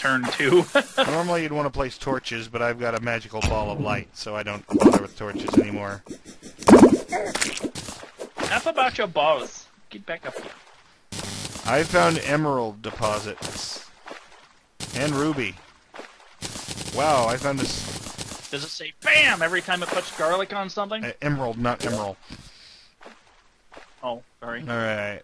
turn two. Normally you'd want to place torches, but I've got a magical ball of light, so I don't bother with torches anymore. Enough about your balls. Get back up here. I found emerald deposits. And ruby. Wow, I found this Does it say BAM every time it puts garlic on something? uh, emerald, not emerald. Oh, sorry. Alright.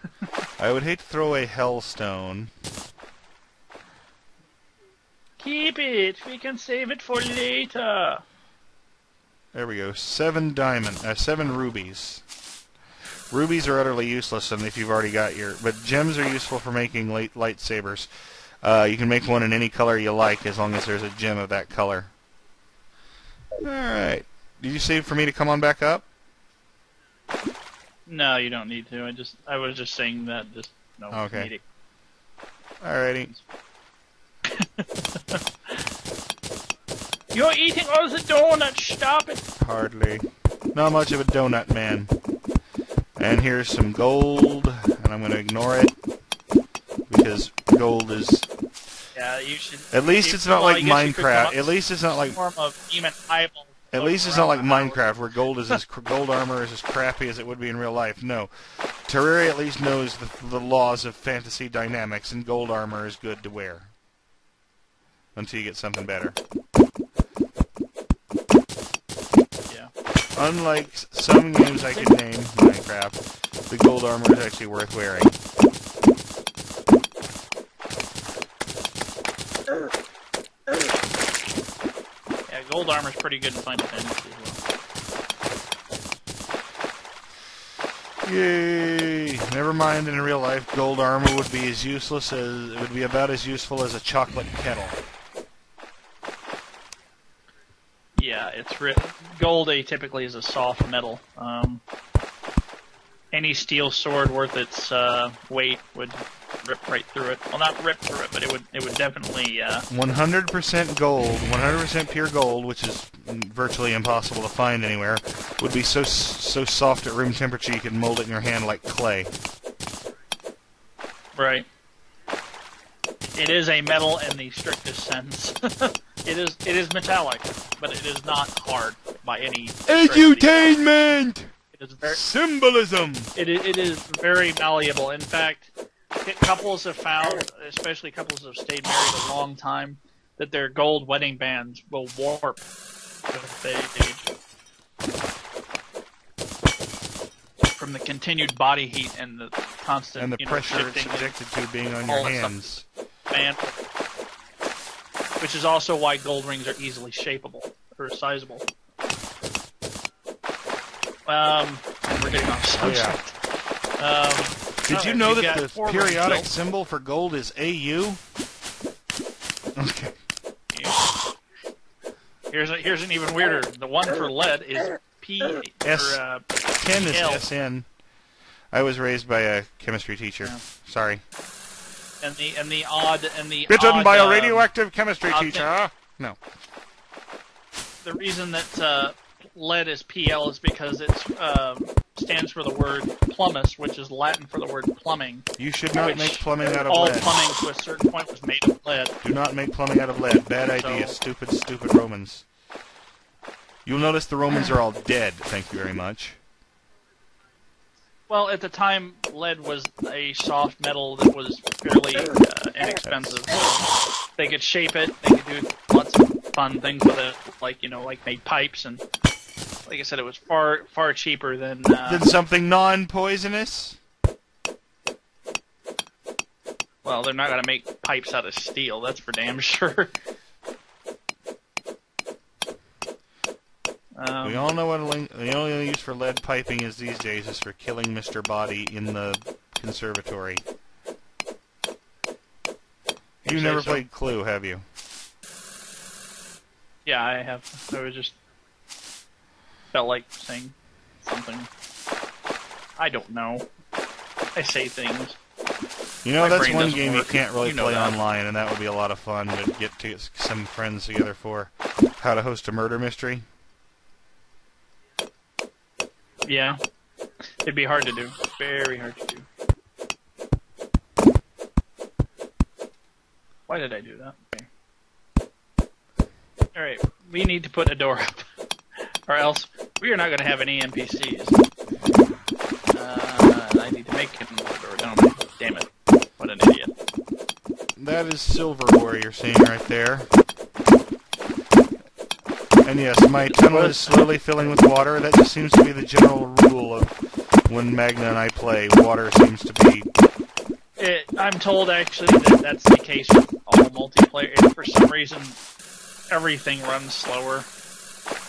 I would hate to throw away hellstone. Keep it. We can save it for later. There we go. Seven diamond, uh, seven rubies. Rubies are utterly useless, and if you've already got your, but gems are useful for making light lightsabers. Uh, you can make one in any color you like, as long as there's a gem of that color. All right. Did you say for me to come on back up? No, you don't need to. I just I was just saying that just no Okay. comedic. Alrighty. You're eating all the donuts. Stop it. Hardly. Not much of a donut man. And here's some gold, and I'm going to ignore it because gold is. Yeah, you should. At least it's not like guess you could come Minecraft. At least it's not like. form of demon eyeball. At least it's not like Minecraft, where gold is as gold armor is as crappy as it would be in real life. No, Terraria at least knows the, the laws of fantasy dynamics, and gold armor is good to wear until you get something better. Yeah. Unlike some games I could name, Minecraft, the gold armor is actually worth wearing. Yeah, gold armor is pretty good in Final Fantasy as well. Yay! Never mind. In real life, gold armor would be as useless as it would be about as useful as a chocolate kettle. Yeah, it's ri- gold. Atypically is a soft metal. Um, any steel sword worth its uh, weight would rip right through it. Well, not rip through it, but it would it would definitely. Uh, 100% gold, 100% pure gold, which is virtually impossible to find anywhere, would be so so soft at room temperature you could mold it in your hand like clay. right. It is a metal in the strictest sense. it is it is metallic, but it is not hard by any. Edutainment! It is very Symbolism! It it is very malleable. In fact, couples have found, especially couples that have stayed married a long time, that their gold wedding bands will warp with they age. From the continued body heat and the constant And the you know, pressure it's subjected to being on your hands. band, which is also why gold rings are easily shapeable or sizable. Um, we're getting off Oh, subject. Um, Did you know that the periodic symbol for gold is AU? Okay. Here's a, here's an even weirder. The one for lead is P S. or uh, 10 is L. SN. I was raised by a chemistry teacher. Yeah. Sorry. And the and the odd and the Bitten odd, by a um, radioactive chemistry odd teacher. No. the reason that uh, lead is PL is because it um, stands for the word plumbum, which is Latin for the word plumbing. You should not make plumbing out of all lead. All plumbing to a certain point was made of lead. Do not make plumbing out of lead. Bad idea. So- Stupid, stupid Romans. You'll notice the Romans are all dead. Thank you very much. Well, at the time, lead was a soft metal that was fairly uh, inexpensive. So they could shape it. They could do lots of fun things with it, like you know, like make pipes and. Like I said, it was far far cheaper than. Uh, Then something non-poisonous? well, they're not gonna make pipes out of steel. That's for damn sure. Um, We all know what the only use for lead piping is these days is for killing Mr. Boddy in the conservatory. You've never so. played Clue, have you? Yeah, I have. I was just felt like saying something. I don't know. I say things. You know, My that's one game you can't really You know play that. online, and that would be a lot of fun to get to get some friends together for. How to host a murder mystery. Yeah, it'd be hard to do. Very hard to do. Why did I do that? Okay. Alright, we need to put a door up. or else we are not going to have any NPCs. Uh, I need to make him door, I? Damn it. What an idiot. That is silver you're seeing right there. And yes, my tunnel is slowly filling with water. That just seems to be the general rule of when Magna and I play. Water seems to be. It, I'm told actually that that's the case with all multiplayer. If for some reason everything runs slower,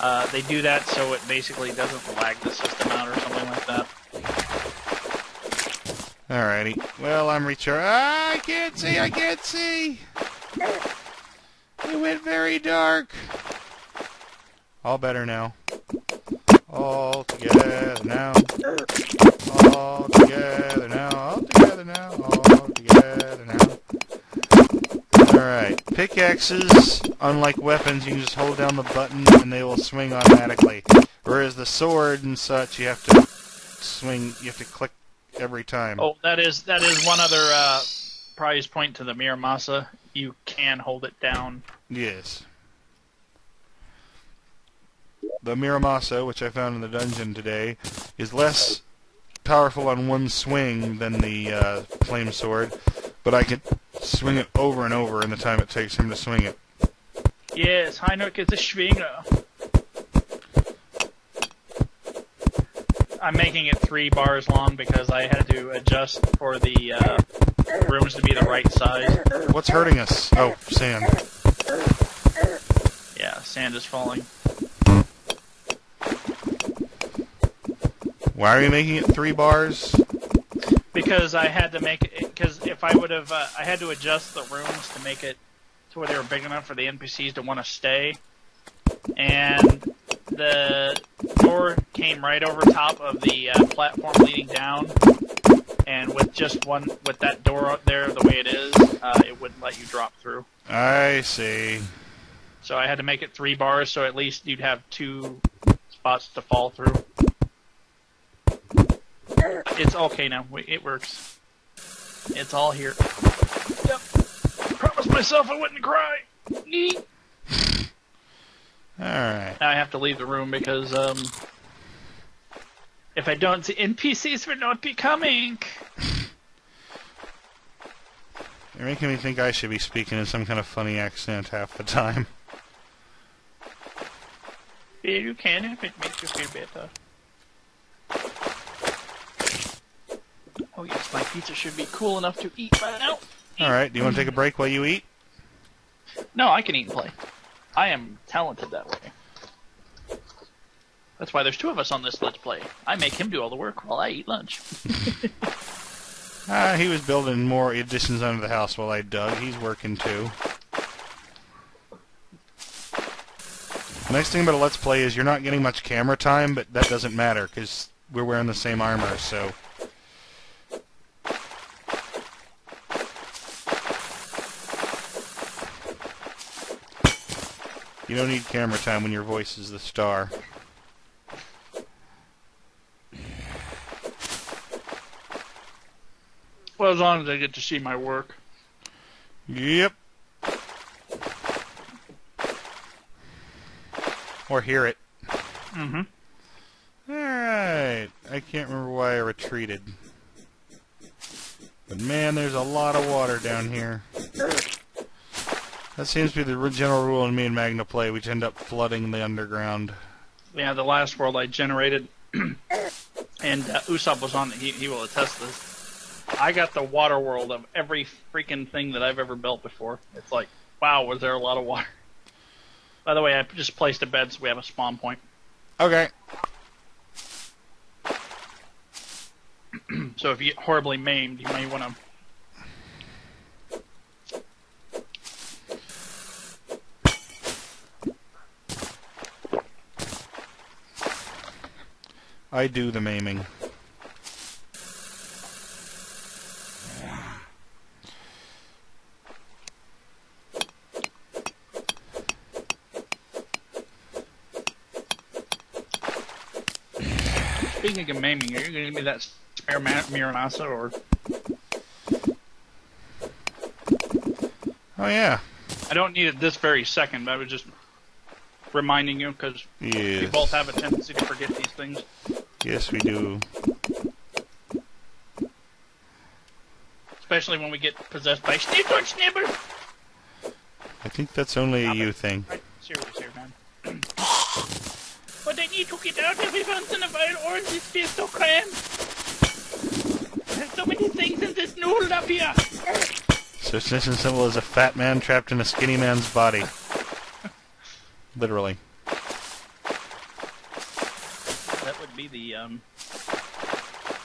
uh, they do that so it basically doesn't lag the system out or something like that. Alrighty. Well, I'm recharging. Ah, I can't see. I can't see. It went very dark. All better now. All together now. All together now. All together now. All together now. Alright. Pickaxes, unlike weapons, you can just hold down the button and they will swing automatically. Whereas the sword and such, you have to swing, you have to click every time. Oh, that is that is one other uh, prize point to the Muramasa. You can hold it down. Yes. The Muramasa, which I found in the dungeon today, is less powerful on one swing than the uh, flame sword, but I can swing it over and over in the time it takes him to swing it. Yes, Heinrich is a Schwinger. I'm making it three bars long because I had to adjust for the uh, rooms to be the right size. What's hurting us? Oh, sand. Yeah, sand is falling. Why are you making it three bars? Because I had to make it. Because if I would have, uh, I had to adjust the rooms to make it to where they were big enough for the NPCs to want to stay, and the door came right over top of the uh, platform leading down. And with just one, with that door out there the way it is, uh, it wouldn't let you drop through. I see. So I had to make it three bars, so at least you'd have two spots to fall through. It's okay now. We- It works. It's all here. Yep. Promised myself I wouldn't cry. Neat. Alright. Now I have to leave the room because um, if I don't see NPCs will not be coming. You're making me think I should be speaking in some kind of funny accent half the time. Yeah, you can if it makes you feel better. Oh yes, my pizza should be cool enough to eat by now. Alright, do you want to take a break while you eat? No, I can eat and play. I am talented that way. That's why there's two of us on this Let's Play. I make him do all the work while I eat lunch. Ah, he was building more additions under the house while I dug. He's working too. Nice thing about a Let's Play is you're not getting much camera time, but that doesn't matter because we're wearing the same armor, so. You don't need camera time when your voice is the star. Well, as long as I get to see my work. Yep. Or hear it. Mm-hmm. Alright. I can't remember why I retreated. But man, there's a lot of water down here. That seems to be the general rule in me and Magna play. We end up flooding the underground. Yeah, the last world I generated, and uh, Usopp was on it. He, he will attest this. I got the water world of every freaking thing that I've ever built before. It's like, wow, was there a lot of water? By the way, I just placed a bed so we have a spawn point. Okay. So if you get horribly maimed, you may want to. I do the maiming. Speaking of maiming, are you going to give me that spare Muramasa or? Oh yeah. I don't need it this very second, but I was just reminding you because we both have a tendency to forget these things. Yes, we do. Especially when we get possessed by Snibble Snibble! I think that's only a you thing. Right, serious here, man. but I need to get out every once in a while or this feels so cramped. There's so many things in this noodle up here. So it's nice and simple as a fat man trapped in a skinny man's body. Literally. That would be the, um...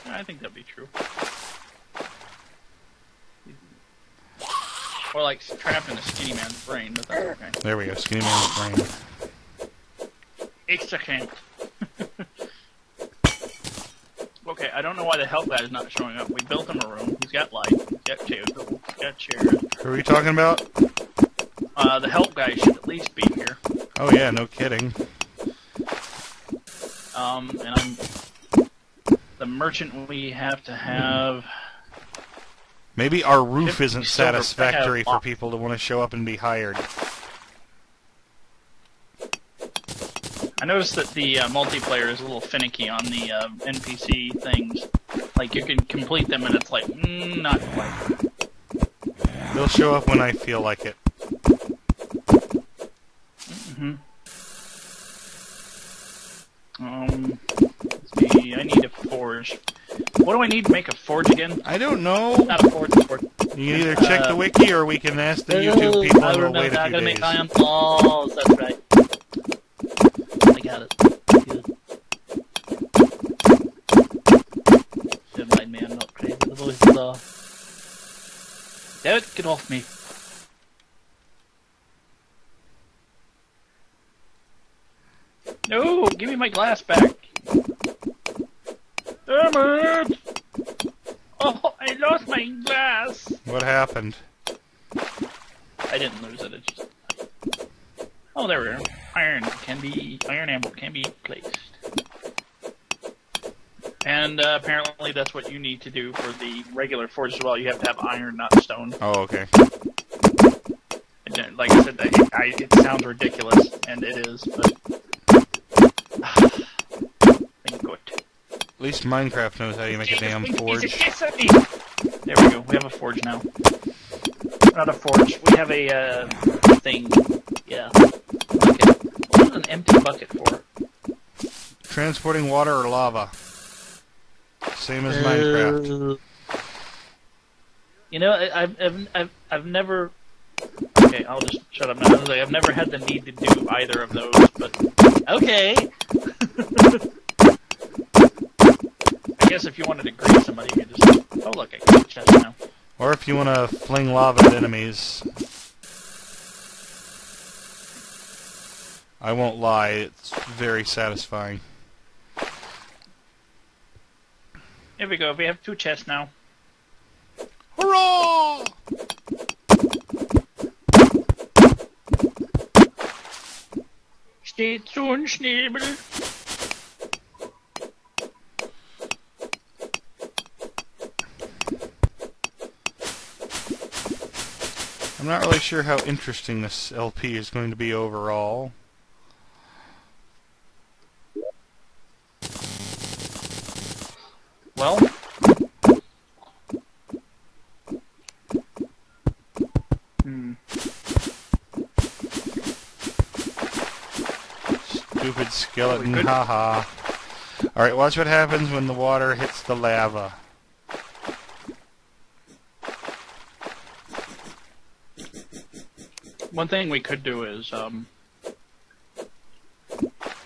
I think that'd be true. Or like trapped in a skinny man's brain, but that's okay. There we go. Skinny man's brain. Extra camp. okay, I don't know why the help guy is not showing up. We built him a room. He's got light. He's got chairs. He's got chairs. Who are we talking about? Uh, the help guy should at least be here. Oh yeah, no kidding. Um, and I'm the merchant we have to have. Maybe our roof isn't satisfactory for people to want to show up and be hired. I noticed that the uh, multiplayer is a little finicky on the uh, NPC things. Like you can complete them, and it's like mm, not quite. They'll show up when I feel like it. hmm Um, let's see. I need a forge. What do I need to make a forge again? I don't know. Not a forge. A forge. You either check the Uh, wiki or we can ask the YouTube people I remember. wait a I few make days. iron balls. That's right. I got it. Good. Never mind me. I'm not crazy. The voices are. Damn it! Get off me. No! Give me my glass back. Damn it! Oh, I lost my glass. What happened? I didn't lose it. It just. Oh, there we go. Iron can be iron ammo can be placed, and uh, apparently that's what you need to do for the regular forge as well. You have to have iron, not stone. Oh, okay. I Like I said, I, I, it sounds ridiculous, and it is, but. At least Minecraft knows how you make a damn forge. There we go. We have a forge now. Not a forge. We have a uh, thing. Yeah. Bucket. What is an empty bucket for? Transporting water or lava? Same as Minecraft. Uh, You know, I, I've, I've, I've, I've never. Okay, I'll just shut up now. Like, I've never had the need to do either of those, but okay. If you wanted to greet somebody, you could just. Oh look, I got a chest now. Or if you want to fling lava at enemies. I won't lie, it's very satisfying. Here we go. We have two chests now. Hurrah! Steht so ein Schnäbel. I'm not really sure how interesting this LP is going to be overall. Well, hmm. Stupid skeleton, haha. Alright, watch what happens when the water hits the lava. One thing we could do is, um,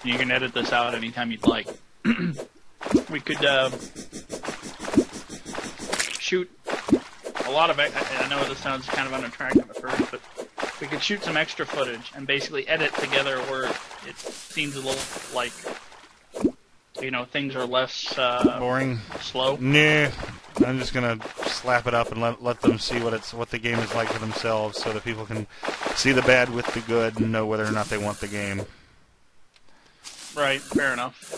you can edit this out anytime you'd like. we could uh, shoot a lot of. I I know this sounds kind of unattractive at first, but we could shoot some extra footage and basically edit together where it seems a little like, you know, things are less uh, Boring? slow. Nah. I'm just gonna slap it up and let let them see what it's what the game is like for themselves, so that people can see the bad with the good and know whether or not they want the game. Right, fair enough.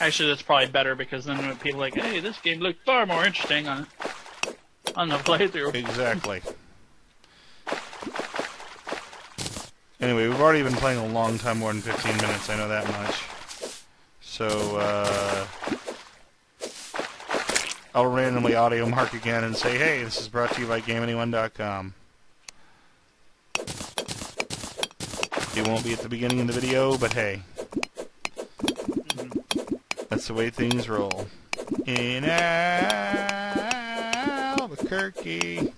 Actually, that's probably better because then when people are like, hey, this game looked far more interesting. Uh, on the playthrough. Exactly. Anyway, we've already been playing a long time, more than 15 minutes, I know that much. So, uh, I'll randomly audio mark again and say, hey, this is brought to you by GameAnyone.com. It won't be at the beginning of the video, but hey. That's the way things roll. In Albuquerque.